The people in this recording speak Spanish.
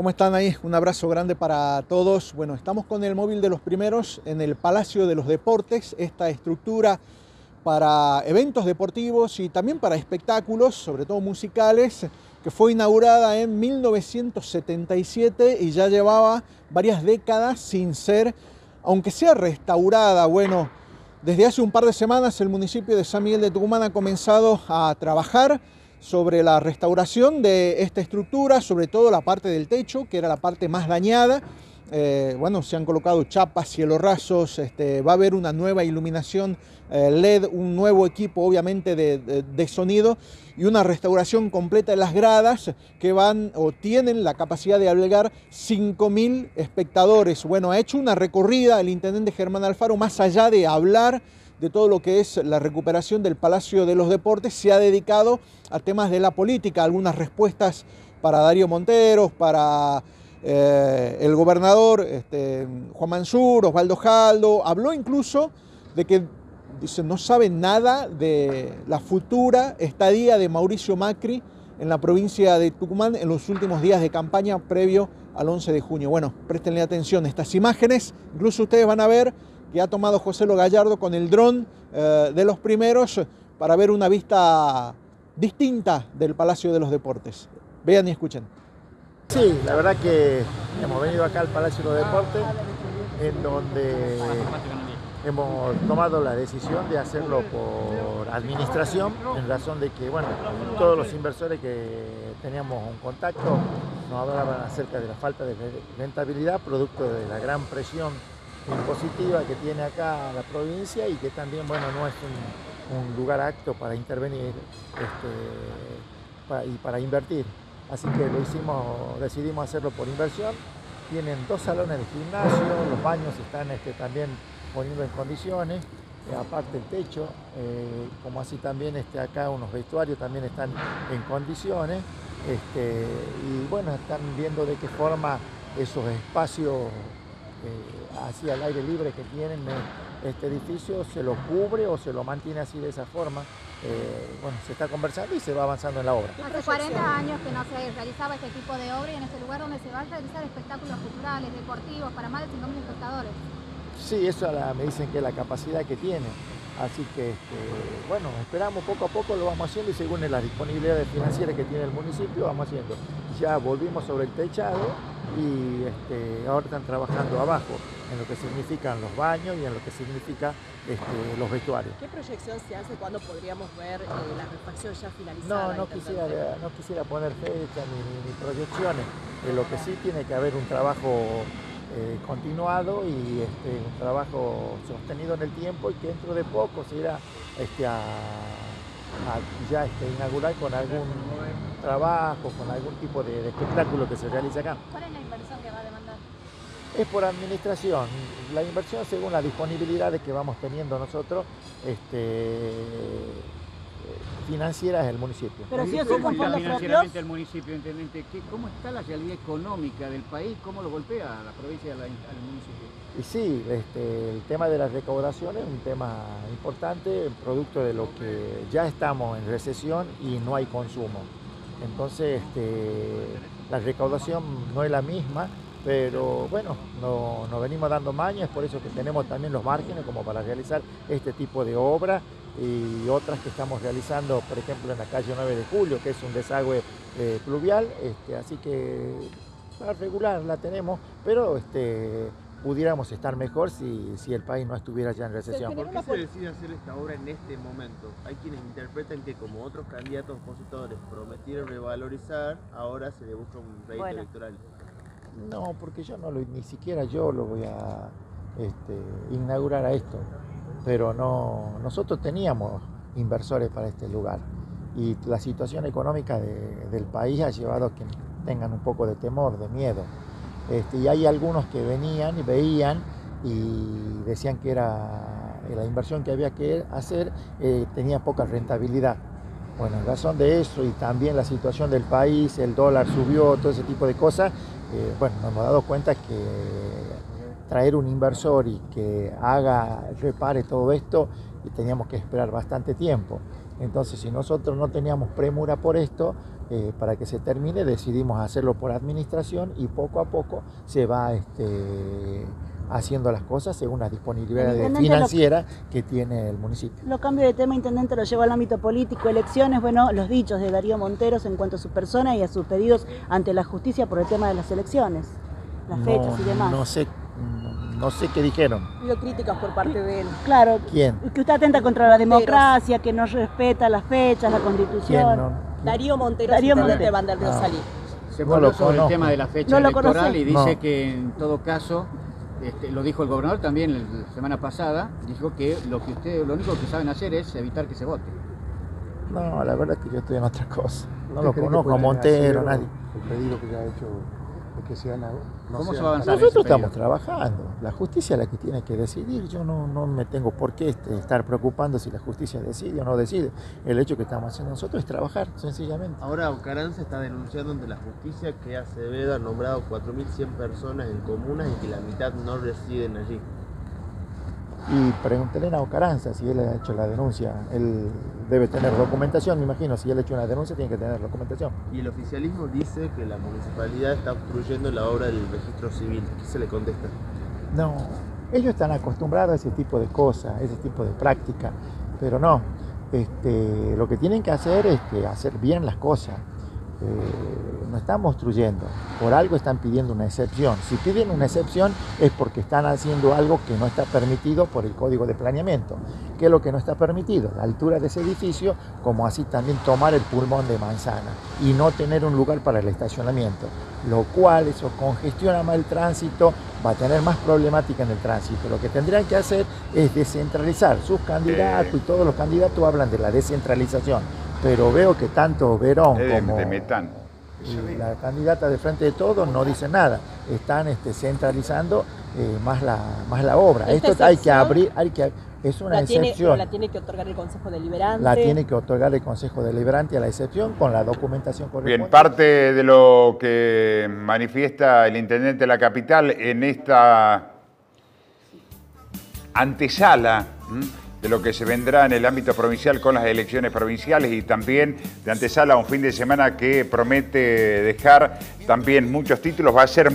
¿Cómo están ahí? Un abrazo grande para todos. Bueno, estamos con el móvil de los primeros en el Palacio de los Deportes, esta estructura para eventos deportivos y también para espectáculos, sobre todo musicales, que fue inaugurada en 1977 y ya llevaba varias décadas sin ser, aunque sea restaurada. Bueno, desde hace un par de semanas el municipio de San Miguel de Tucumán ha comenzado a trabajar sobre la restauración de esta estructura, sobre todo la parte del techo, que era la parte más dañada. Eh, bueno, se han colocado chapas, cielos rasos, este, va a haber una nueva iluminación eh, LED, un nuevo equipo obviamente de, de, sonido y una restauración completa de las gradas que van o tienen la capacidad de albergar 5.000 espectadores. Bueno, ha hecho una recorrida el intendente Germán Alfaro más allá de hablar de todo lo que es la recuperación del Palacio de los Deportes, se ha dedicado a temas de la política, algunas respuestas para Darío Monteros, para eh, el gobernador este, Juan Mansur, Osvaldo Jaldo, habló incluso de que dice, no sabe nada de la futura estadía de Mauricio Macri en la provincia de Tucumán en los últimos días de campaña previo al 11 de junio. Bueno, préstenle atención a estas imágenes, incluso ustedes van a ver que ha tomado José Lo Gallardo con el dron eh, de los primeros para ver una vista distinta del Palacio de los Deportes. Vean y escuchen. Sí, la verdad que hemos venido acá al Palacio de los Deportes, en donde hemos tomado la decisión de hacerlo por administración, en razón de que, bueno, todos los inversores que teníamos un contacto nos hablaban acerca de la falta de rentabilidad, producto de la gran presión impositiva que tiene acá la provincia y que también, bueno, no es un, lugar acto para intervenir este, y para invertir. Así que lo hicimos, decidimos hacerlo por inversión. Tienen dos salones de gimnasio, los baños están este, también poniendo en condiciones, eh, aparte el techo, eh, como así también este, acá unos vestuarios también están en condiciones. Este, y bueno, están viendo de qué forma esos espacios eh, así al aire libre que tienen eh, este edificio se lo cubre o se lo mantiene así de esa forma. Eh, bueno, se está conversando y se va avanzando en la obra. Hace 40 años que no se realizaba este tipo de obra y en este lugar donde se van a realizar espectáculos culturales, deportivos, para más de 5.000 espectadores. Sí, eso me dicen que es la capacidad que tiene. Así que, este, bueno, esperamos poco a poco, lo vamos haciendo y según las disponibilidades financieras que tiene el municipio, vamos haciendo. Ya volvimos sobre el techado y este, ahora están trabajando abajo en lo que significan los baños y en lo que significa este, los vestuarios. ¿Qué proyección se hace? ¿Cuándo podríamos ver eh, la refacción ya finalizada? No, no quisiera, no quisiera poner fecha ni, proyecciones. lo que sí tiene que haber un trabajo eh, continuado y este, un trabajo sostenido en el tiempo y que dentro de poco se irá este, a, ya este, inaugurar con algún trabajo, con algún tipo de, espectáculo que se realice acá. ¿Cuál es la inversión que va a demandar? Es por administración. La inversión según las disponibilidades que vamos teniendo nosotros, este, financiera es el municipio. Pero si ¿Cómo está financieramente el municipio, intendente? ¿Cómo está la realidad económica del país? ¿Cómo lo golpea la provincia al municipio? Y sí, este, el tema de la recaudación es un tema importante, producto de lo que ya estamos en recesión y no hay consumo. Entonces, este, la recaudación no es la misma, pero bueno, nos no venimos dando mañas, por eso que tenemos también los márgenes como para realizar este tipo de obras y otras que estamos realizando, por ejemplo, en la calle 9 de Julio, que es un desagüe eh, pluvial, este, así que para regular la tenemos, pero este, pudiéramos estar mejor si, si, el país no estuviera ya en recesión. ¿Por qué se decide hacer esta obra en este momento? Hay quienes interpretan que como otros candidatos opositores prometieron revalorizar, ahora se le busca un rédito electoral. No, porque yo no lo, ni siquiera yo lo voy a este, inaugurar a esto pero no, nosotros teníamos inversores para este lugar y la situación económica del país ha llevado a que tengan un poco de temor, de miedo. Este, y hay algunos que venían y veían y decían que era la inversión que había que hacer eh, tenía poca rentabilidad. Bueno, en razón de eso y también la situación del país, el dólar subió, todo ese tipo de cosas, eh, bueno, nos hemos dado cuenta que traer un inversor y que haga, repare todo esto, y teníamos que esperar bastante tiempo. Entonces, si nosotros no teníamos premura por esto, eh, para que se termine, decidimos hacerlo por administración y poco a poco se va este, haciendo las cosas según las disponibilidades financieras que tiene el municipio. Lo cambio de tema, intendente, lo llevo al ámbito político, elecciones, bueno, los dichos de Darío Monteros en cuanto a su persona y a sus pedidos ante la justicia por el tema de las elecciones, las fechas y demás. No sé, no sé qué dijeron. Habido críticas por parte de él. Claro, ¿Quién? que usted atenta contra la democracia, que no respeta las fechas, la ¿Quién? constitución. No- Darío Monteros, Darío Montero. Banda del Río Ah. Salí. Se No habló lo sobre el tema de la fecha ¿No lo electoral y dice No. que en todo caso, este, lo dijo el gobernador también la semana pasada, dijo que lo que usted, lo único que saben hacer es evitar que se vote. No, la verdad es que yo estoy en otra cosa. No ¿Usted lo conozco, Montero, nadie. El pedido que ya ha hecho de que sean, no ¿Cómo se va a avanzar? Nosotros estamos trabajando. La justicia es la que tiene que decidir. Yo no, no me tengo por qué este, estar preocupando si la justicia decide o no decide. El hecho que estamos haciendo nosotros es trabajar, sencillamente. Ahora Ocaranza está denunciando ante la justicia que Acevedo ha nombrado 4.100 personas en comunas y que la mitad no residen allí. Y pregúntele a Ocaranza si él ha hecho la denuncia. Él debe tener documentación, me imagino. Si él ha hecho una denuncia, tiene que tener documentación. Y el oficialismo dice que la municipalidad está obstruyendo la obra del registro civil. ¿Qué se le contesta? No, ellos están acostumbrados a ese tipo de cosas, a ese tipo de práctica, pero no. Este, lo que tienen que hacer es que hacer bien las cosas. Eh, no están obstruyendo, por algo están pidiendo una excepción. Si piden una excepción es porque están haciendo algo que no está permitido por el código de planeamiento. ¿Qué es lo que no está permitido? La altura de ese edificio, como así también tomar el pulmón de manzana y no tener un lugar para el estacionamiento, lo cual eso congestiona más el tránsito, va a tener más problemática en el tránsito. Lo que tendrían que hacer es descentralizar sus candidatos y todos los candidatos hablan de la descentralización, pero veo que tanto Verón de, como de la candidata de frente de todos no dicen nada, están este, centralizando eh, más, la, más la obra. Esto hay que abrir, hay que, es una La tiene, excepción. la tiene que otorgar el Consejo Deliberante. La tiene que otorgar el Consejo Deliberante a la excepción con la documentación Bien, correspondiente. parte de lo que manifiesta el intendente de la capital en esta antesala ¿m? De lo que se vendrá en el ámbito provincial con las elecciones provinciales y también de antesala un fin de semana que promete dejar también muchos títulos, va a ser